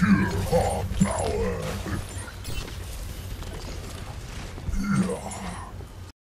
Pure hard power.